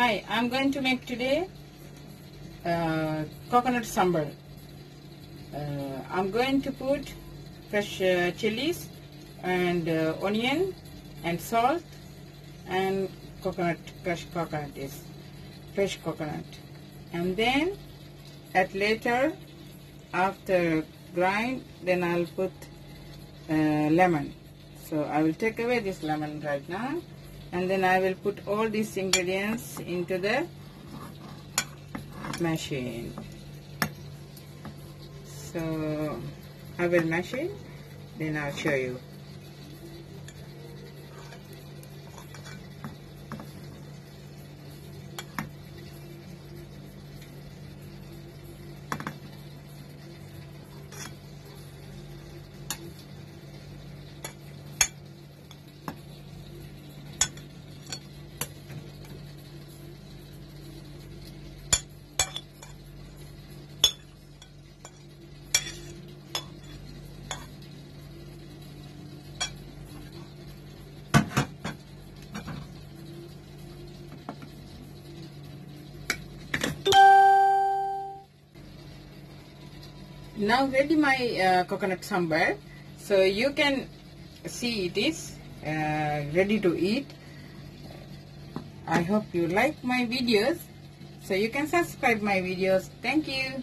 Hi, I'm going to make today uh, coconut sambol. Uh, I'm going to put fresh uh, chilies and uh, onion and salt and coconut, crushed coconut is fresh coconut. And then at later, after grind, then I'll put uh, lemon. So I will take away this lemon right now and then I will put all these ingredients into the machine. So I will mash it, then I'll show you. Now ready my uh, coconut sambol? So you can see it is uh, ready to eat. I hope you like my videos. So you can subscribe my videos. Thank you